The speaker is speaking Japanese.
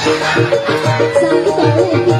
Sabi tayo,